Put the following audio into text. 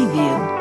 Preview.